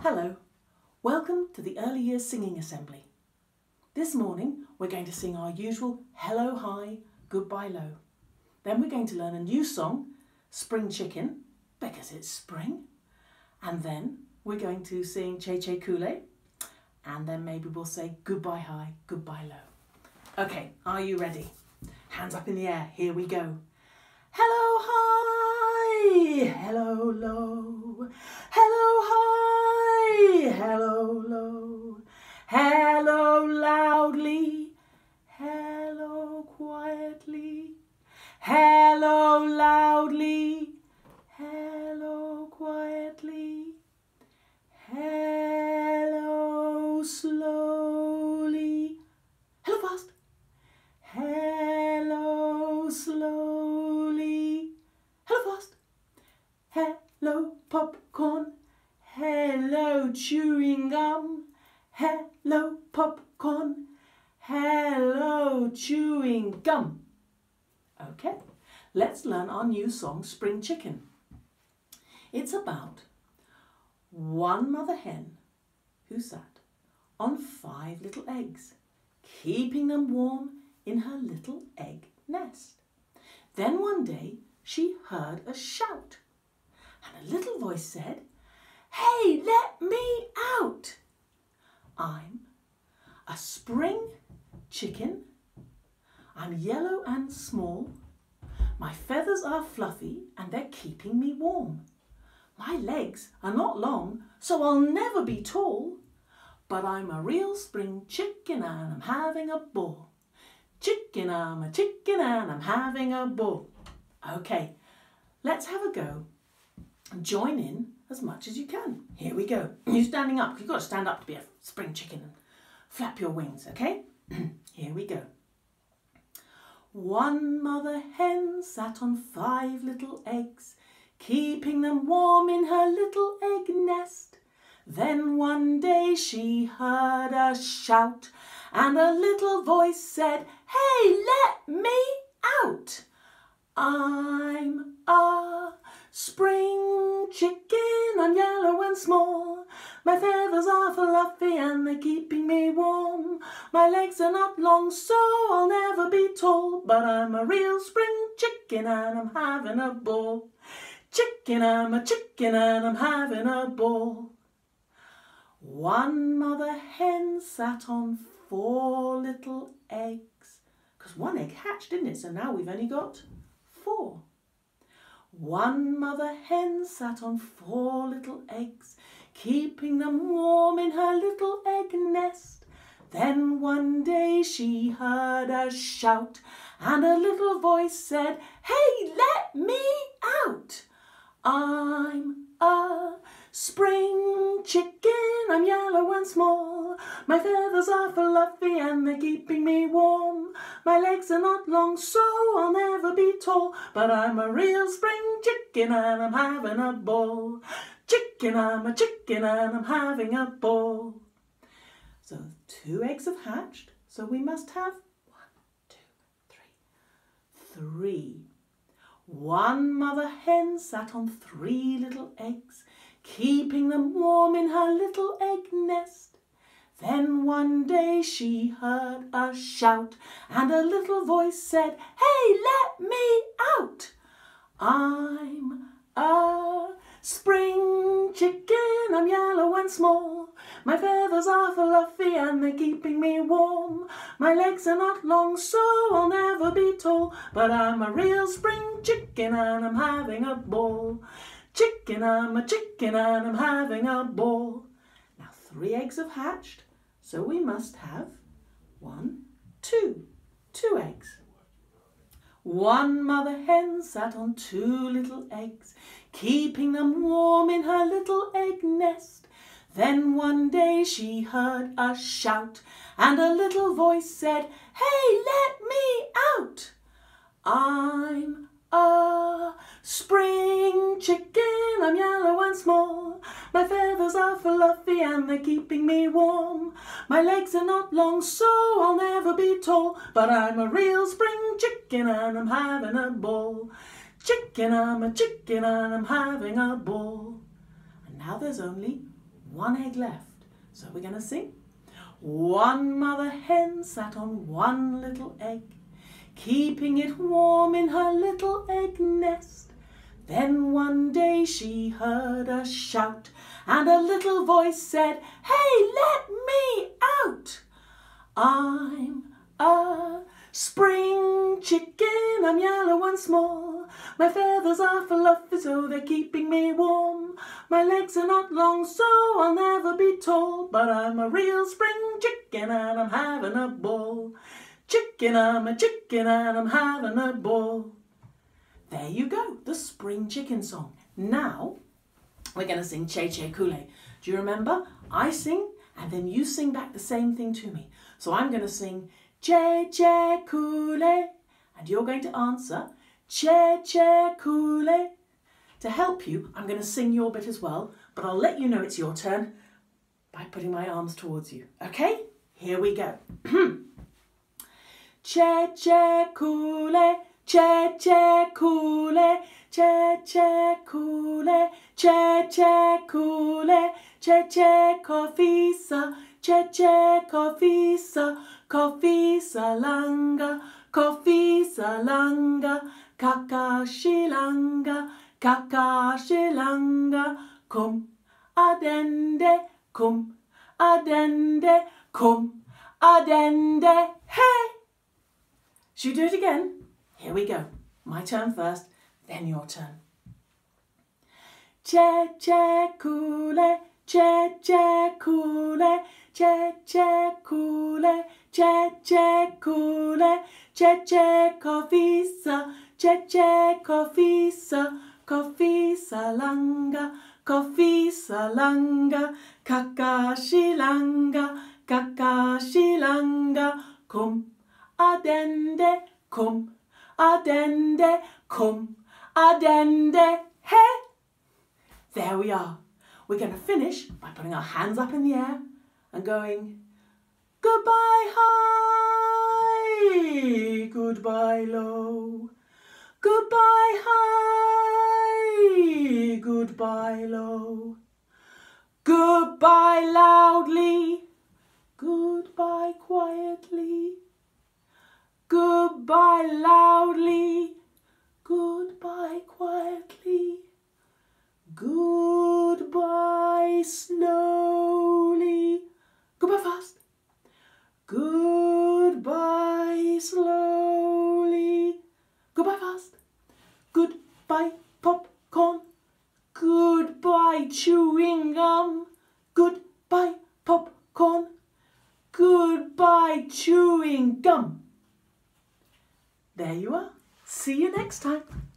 Hello, welcome to the Early Years Singing Assembly. This morning we're going to sing our usual Hello High, Goodbye Low. Then we're going to learn a new song, Spring Chicken, because it's spring. And then we're going to sing Che Che Koole. And then maybe we'll say Goodbye High, Goodbye Low. Okay, are you ready? Hands up in the air, here we go. Hello high, hello low, hello high, popcorn, hello chewing gum, hello popcorn, hello chewing gum. Okay, let's learn our new song, Spring Chicken. It's about one mother hen who sat on five little eggs, keeping them warm in her little egg nest. Then one day she heard a shout, and a little voice said, Hey, let me out! I'm a spring chicken. I'm yellow and small. My feathers are fluffy and they're keeping me warm. My legs are not long, so I'll never be tall. But I'm a real spring chicken and I'm having a ball. Chicken, I'm a chicken and I'm having a ball. Okay, let's have a go. Join in as much as you can. Here we go. You're standing up. You've got to stand up to be a spring chicken and flap your wings, okay? Here we go. One mother hen sat on five little eggs, keeping them warm in her little egg nest. Then one day she heard a shout, and a little voice said, Hey, let me out! I'm a spring chicken, I'm yellow and small. My feathers are fluffy and they're keeping me warm. My legs are not long, so I'll never be tall. But I'm a real spring chicken and I'm having a ball. Chicken, I'm a chicken and I'm having a ball. One mother hen sat on four little eggs. Because one egg hatched, didn't it? So now we've only got four. One mother hen sat on four little eggs, keeping them warm in her little egg nest. Then one day she heard a shout, and a little voice said, Hey, let me out! I'm a spring chicken, I'm yellow and small. My feathers are fluffy and they're keeping me warm. My legs are not long, so I'll never be tall. But I'm a real spring chicken and I'm having a ball. Chicken, I'm a chicken and I'm having a ball. So two eggs have hatched, so we must have one, two, three, three. One mother hen sat on three little eggs, keeping them warm in her little egg nest. Then one day she heard a shout, and a little voice said, Hey, let me out! I'm a spring chicken, I'm yellow and small. My feathers are fluffy and they're keeping me warm. My legs are not long, so I'll never be tall. But I'm a real spring chicken and I'm having a ball. Chicken, I'm a chicken and I'm having a ball. Now three eggs have hatched, so we must have one, two, two eggs. One mother hen sat on two little eggs, keeping them warm in her little egg nest. Then one day she heard a shout, and a little voice said, Hey, let me out! I'm a spring chicken, I'm yellow and small. My feathers are fluffy and they're keeping me warm. My legs are not long, so I'll never be tall. But I'm a real spring chicken and I'm having a ball. Chicken, I'm a chicken and I'm having a ball. And now there's only one egg left. So we're going to sing. One mother hen sat on one little egg, keeping it warm in her little egg nest. Then one day she heard a shout, and a little voice said, Hey, let me out! I'm a spring chicken, I'm yellow and small. My feathers are fluffy, so they're keeping me warm. My legs are not long, so I'll never be tall. But I'm a real spring chicken, and I'm having a ball. Chicken, I'm a chicken, and I'm having a ball. There you go, the spring chicken song. Now, we're going to sing Che Che Kule. Do you remember? I sing, and then you sing back the same thing to me. So I'm going to sing Che Che Kule, and you're going to answer Che che kule. To help you, I'm going to sing your bit as well, but I'll let you know it's your turn by putting my arms towards you. Okay? Here we go. che che kule, che che kule, che che kule, che kule, che kule, che che kofisa, che che kofisa, kofisa langa, kofisa langa. Kakashilanga, kakashilanga, kum adende, kum adende, kum adende, hey! Should we do it again? Here we go. My turn first, then your turn. Che che kule, che che kule, che che kule, che che kule, che che kofisa, Cece kofisa, kofisa langa, kofisa langa, kakashi langa, kakashi langa, kum adende, kum adende, kum adende, hey! There we are. We're going to finish by putting our hands up in the air and going, goodbye high, goodbye low. Goodbye high, goodbye low. Goodbye loudly, goodbye quietly. Goodbye loudly, goodbye quietly. Goodbye slowly, goodbye fast. Goodbye slowly. Goodbye fast. Goodbye popcorn. Goodbye chewing gum. Goodbye popcorn. Goodbye chewing gum. There you are. See you next time.